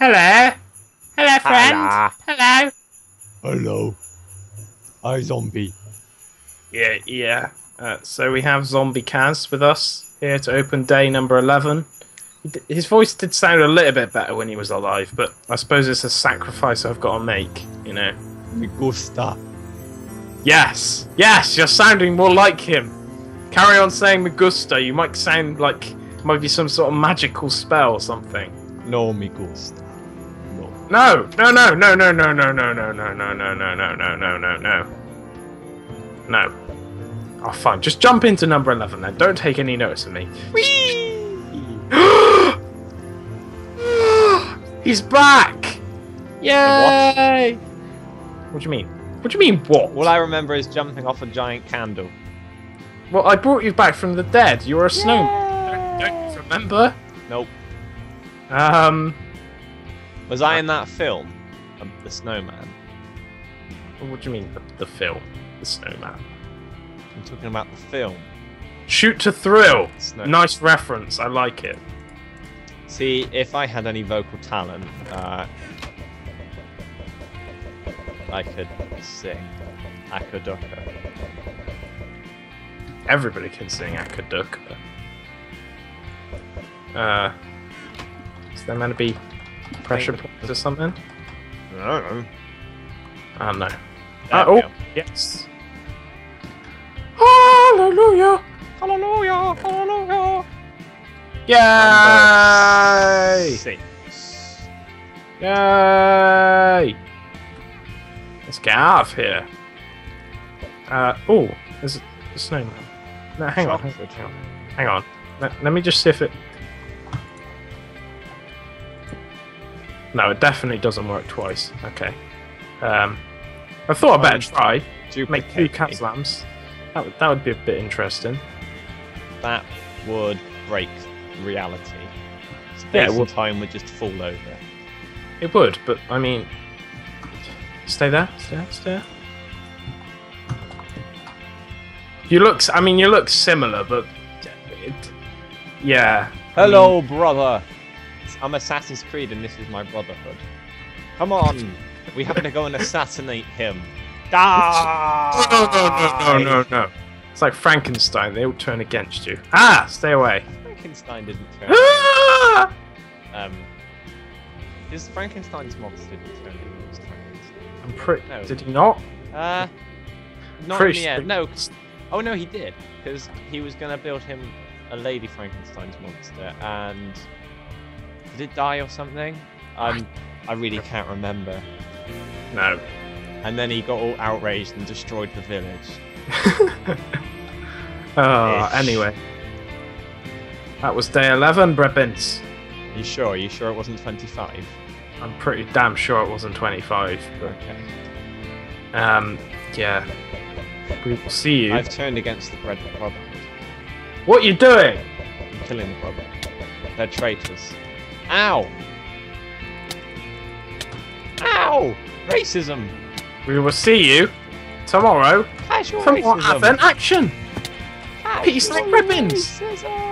Hello. Hello, friend. Hello. Hello. Hello. Hi, zombie. Yeah, yeah. Uh, so we have Zombie Caz with us here to open day number 11. His voice did sound a little bit better when he was alive, but I suppose it's a sacrifice I've got to make, you know. Me gusta. Yes, yes, you're sounding more like him. Carry on saying Magusta, you might sound like might be some sort of magical spell or something. No, me gusta. No. No, no, no, no, no, no, no, no, no, no, no, no, no, no, no, no, no, no. Oh, fine. Just jump into number 11 then. Don't take any notice of me. He's back! Yay! What do you mean? What do you mean, what? All I remember is jumping off a giant candle. Well, I brought you back from the dead. You were a snowman. Don't, don't you remember? Nope. Um, Was I in that film? Um, the Snowman. what do you mean, the, the film? The snowman. I'm talking about the film. Shoot to thrill. Snow- Nice reference. I like it. See, if I had any vocal talent, uh, I could sing Akadoka. Everybody can sing Akaduk. Uh, is there meant to be pressure points or something? I don't know. I don't know. Uh, oh, go. yes. Hallelujah! Hallelujah! Hallelujah! Yay! Six. Yay! Let's get out of here. Uh, oh, there's a, a snowman. No, hang on, hang on, hang on. Hang on. Let, let me just see if it. No, it definitely doesn't work twice. Okay. Um, I thought I'd better try. Make two Cazlams. That would, that would be a bit interesting. That would break reality. Yeah, Space it and would. time would just fall over. It would, but I mean, stay there, stay there, stay there. You look, I mean, you look similar, but it, yeah. I Hello, brother. I'm Assassin's Creed, and this is my brotherhood. Come on, we have to go and assassinate him. Die! no, no, no, no, no, no. It's like Frankenstein. They all turn against you. Ah, stay away. Frankenstein didn't turn. Ah! um, this Frankenstein's monster didn't turn against Frankenstein. I'm pretty. No. Did he not? Uh, not Pretty in the end. sure- No. 'cause- Oh no, he did, because he was gonna build him a Lady Frankenstein's monster, and did it die or something? I'm, I really can't remember. No. And then he got all outraged and destroyed the village. oh, Ish. anyway. That was day 11, Brebbins. You sure? You sure it wasn't 25? I'm pretty damn sure it wasn't 25. But, Okay. um, yeah. We will see you. I've turned against the Bread Brotherhood. What you doing? I'm killing the Brotherhood. They're traitors. Ow! Ow! Racism! We will see you tomorrow Casual for more! Advent action. Casual Peace like ribbons. racism!